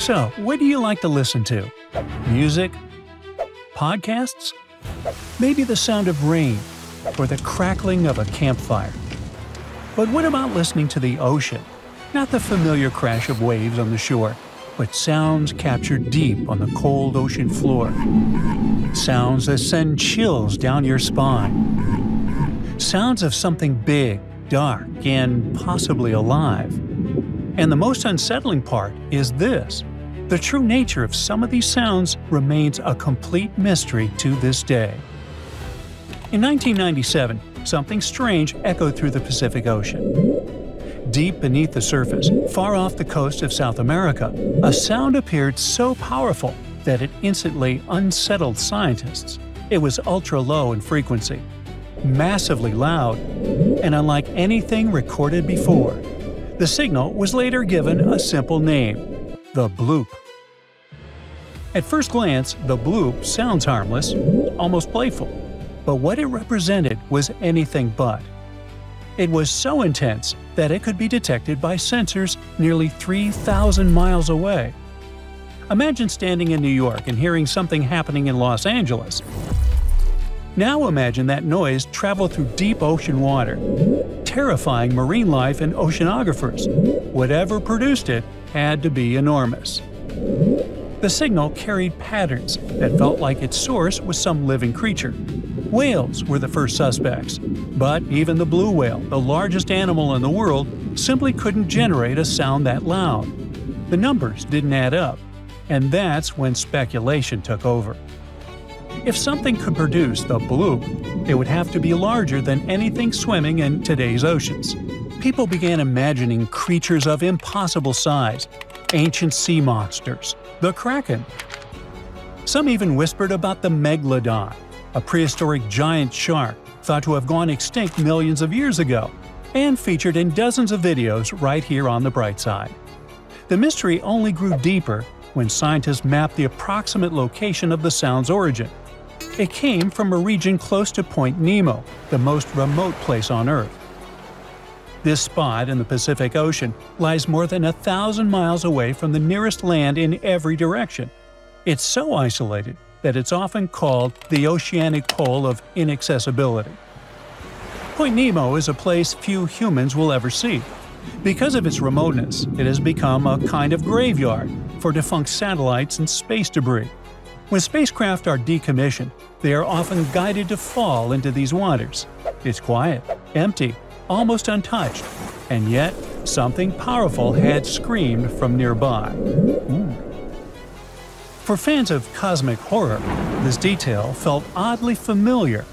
So, what do you like to listen to? Music? Podcasts? Maybe the sound of rain or the crackling of a campfire. But what about listening to the ocean? Not the familiar crash of waves on the shore, but sounds captured deep on the cold ocean floor. Sounds that send chills down your spine. Sounds of something big, dark, and possibly alive. And the most unsettling part is this the true nature of some of these sounds remains a complete mystery to this day. In 1997, something strange echoed through the Pacific Ocean. Deep beneath the surface, far off the coast of South America, a sound appeared so powerful that it instantly unsettled scientists. It was ultra low in frequency, massively loud, and unlike anything recorded before. The signal was later given a simple name the bloop. At first glance, the bloop sounds harmless, almost playful but what it represented was anything but. It was so intense that it could be detected by sensors nearly 3,000 miles away. Imagine standing in New York and hearing something happening in Los Angeles. Now imagine that noise travel through deep ocean water, terrifying marine life and oceanographers. Whatever produced it had to be enormous. The signal carried patterns that felt like its source was some living creature, Whales were the first suspects, but even the blue whale, the largest animal in the world, simply couldn't generate a sound that loud. The numbers didn't add up, and that's when speculation took over. If something could produce the bloop, it would have to be larger than anything swimming in today's oceans. People began imagining creatures of impossible size, ancient sea monsters, the kraken. Some even whispered about the megalodon, a prehistoric giant shark thought to have gone extinct millions of years ago, and featured in dozens of videos right here on the bright side. The mystery only grew deeper when scientists mapped the approximate location of the sound's origin. It came from a region close to Point Nemo, the most remote place on Earth. This spot in the Pacific Ocean lies more than a thousand miles away from the nearest land in every direction. It's so isolated that it's often called the oceanic pole of inaccessibility. Point Nemo is a place few humans will ever see. Because of its remoteness, it has become a kind of graveyard for defunct satellites and space debris. When spacecraft are decommissioned, they are often guided to fall into these waters. It's quiet, empty, almost untouched, and yet something powerful had screamed from nearby. Ooh. For fans of cosmic horror, this detail felt oddly familiar.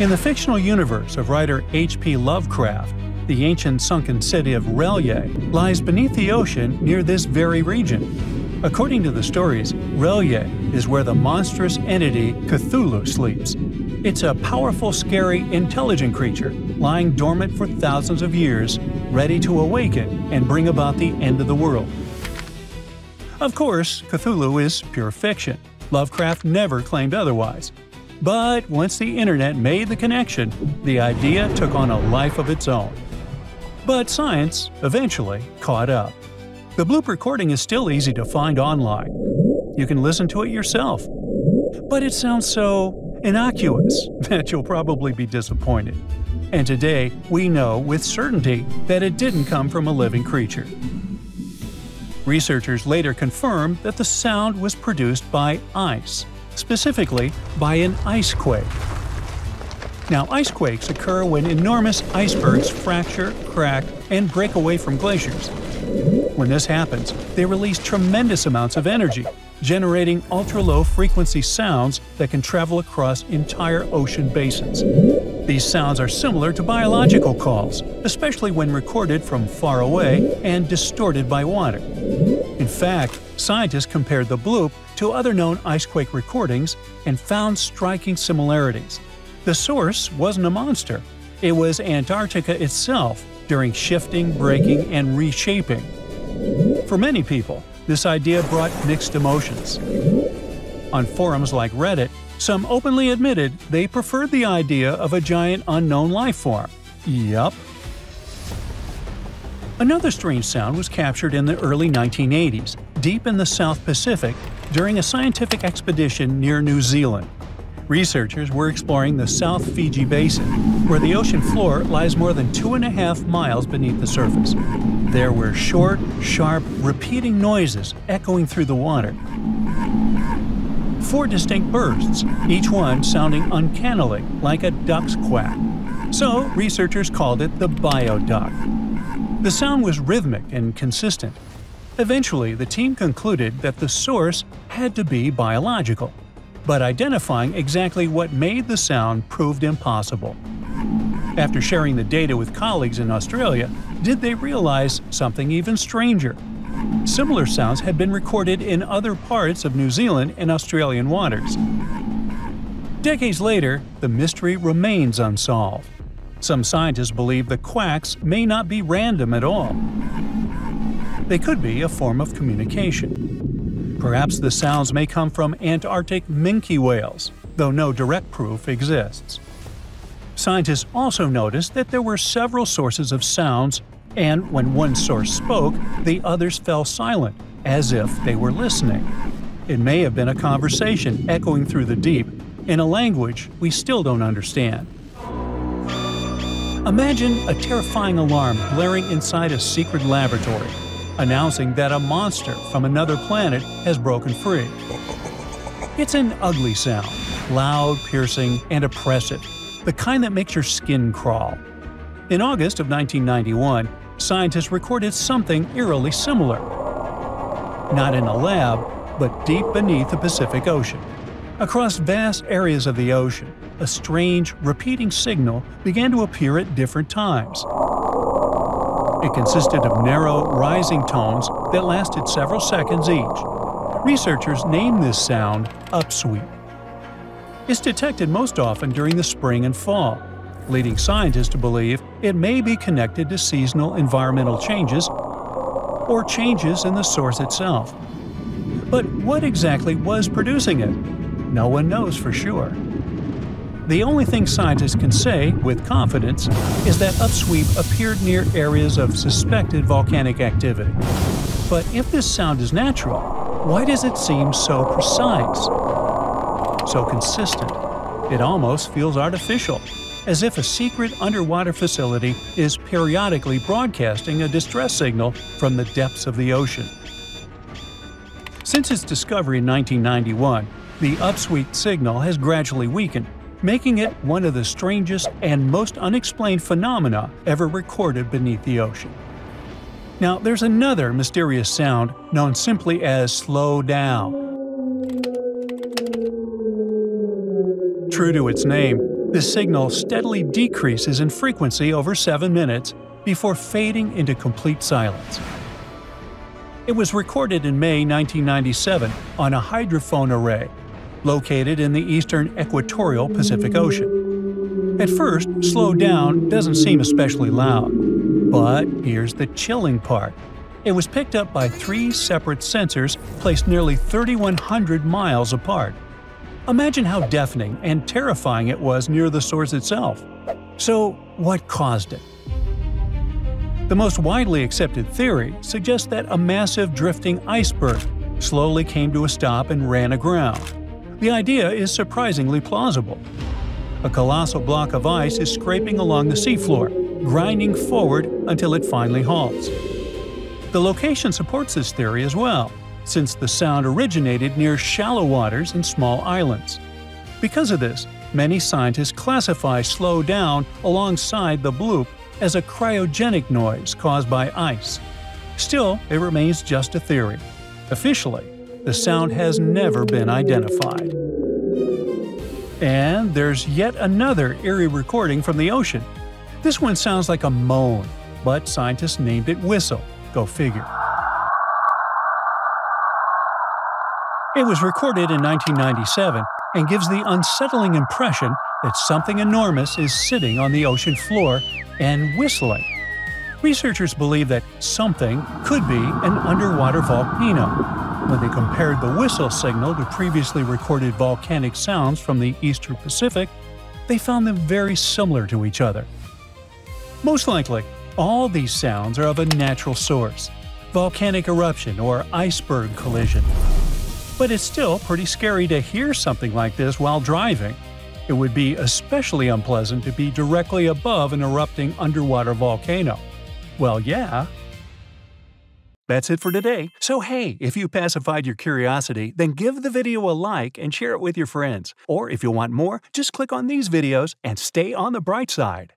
In the fictional universe of writer H.P. Lovecraft, the ancient sunken city of R'lyeh lies beneath the ocean near this very region. According to the stories, R'lyeh is where the monstrous entity Cthulhu sleeps. It's a powerful, scary, intelligent creature lying dormant for thousands of years, ready to awaken and bring about the end of the world. Of course, Cthulhu is pure fiction. Lovecraft never claimed otherwise. But once the internet made the connection, the idea took on a life of its own. But science eventually caught up. The bloop recording is still easy to find online. You can listen to it yourself. But it sounds so innocuous that you'll probably be disappointed. And today, we know with certainty that it didn't come from a living creature. Researchers later confirmed that the sound was produced by ice, specifically by an ice quake. Now, ice quakes occur when enormous icebergs fracture, crack, and break away from glaciers. When this happens, they release tremendous amounts of energy, generating ultra-low frequency sounds that can travel across entire ocean basins. These sounds are similar to biological calls, especially when recorded from far away and distorted by water. In fact, scientists compared the bloop to other known icequake recordings and found striking similarities. The source wasn't a monster, it was Antarctica itself during shifting, breaking, and reshaping. For many people, this idea brought mixed emotions. On forums like Reddit, some openly admitted they preferred the idea of a giant unknown life form. Yup. Another strange sound was captured in the early 1980s, deep in the South Pacific during a scientific expedition near New Zealand. Researchers were exploring the South Fiji Basin, where the ocean floor lies more than two and a half miles beneath the surface. There were short, sharp, repeating noises echoing through the water. Four distinct bursts, each one sounding uncannily like a duck's quack. So, researchers called it the bioduck. The sound was rhythmic and consistent. Eventually, the team concluded that the source had to be biological but identifying exactly what made the sound proved impossible. After sharing the data with colleagues in Australia, did they realize something even stranger? Similar sounds had been recorded in other parts of New Zealand and Australian waters. Decades later, the mystery remains unsolved. Some scientists believe the quacks may not be random at all. They could be a form of communication. Perhaps the sounds may come from Antarctic minke whales, though no direct proof exists. Scientists also noticed that there were several sources of sounds, and when one source spoke, the others fell silent, as if they were listening. It may have been a conversation echoing through the deep in a language we still don't understand. Imagine a terrifying alarm blaring inside a secret laboratory announcing that a monster from another planet has broken free. It's an ugly sound, loud, piercing, and oppressive, the kind that makes your skin crawl. In August of 1991, scientists recorded something eerily similar. Not in a lab, but deep beneath the Pacific Ocean. Across vast areas of the ocean, a strange, repeating signal began to appear at different times. It consisted of narrow, rising tones that lasted several seconds each. Researchers named this sound upsweep. It's detected most often during the spring and fall, leading scientists to believe it may be connected to seasonal environmental changes or changes in the source itself. But what exactly was producing it? No one knows for sure. The only thing scientists can say with confidence is that upsweep appeared near areas of suspected volcanic activity. But if this sound is natural, why does it seem so precise? So consistent. It almost feels artificial, as if a secret underwater facility is periodically broadcasting a distress signal from the depths of the ocean. Since its discovery in 1991, the upsweep signal has gradually weakened making it one of the strangest and most unexplained phenomena ever recorded beneath the ocean. Now, there's another mysterious sound known simply as slow down. True to its name, the signal steadily decreases in frequency over 7 minutes before fading into complete silence. It was recorded in May 1997 on a hydrophone array located in the eastern equatorial Pacific Ocean. At first, slow down doesn't seem especially loud. But here's the chilling part. It was picked up by three separate sensors placed nearly 3,100 miles apart. Imagine how deafening and terrifying it was near the source itself. So, what caused it? The most widely accepted theory suggests that a massive drifting iceberg slowly came to a stop and ran aground. The idea is surprisingly plausible. A colossal block of ice is scraping along the seafloor, grinding forward until it finally halts. The location supports this theory as well, since the sound originated near shallow waters and small islands. Because of this, many scientists classify slow down alongside the bloop as a cryogenic noise caused by ice. Still, it remains just a theory. Officially, the sound has never been identified. And there's yet another eerie recording from the ocean. This one sounds like a moan, but scientists named it whistle. Go figure. It was recorded in 1997 and gives the unsettling impression that something enormous is sitting on the ocean floor and whistling. Researchers believe that something could be an underwater volcano, when they compared the whistle signal to previously recorded volcanic sounds from the eastern Pacific, they found them very similar to each other. Most likely, all these sounds are of a natural source. volcanic eruption, or iceberg collision. But it's still pretty scary to hear something like this while driving. It would be especially unpleasant to be directly above an erupting underwater volcano. Well, yeah. That's it for today. So, hey, if you pacified your curiosity, then give the video a like and share it with your friends. Or if you want more, just click on these videos and stay on the bright side.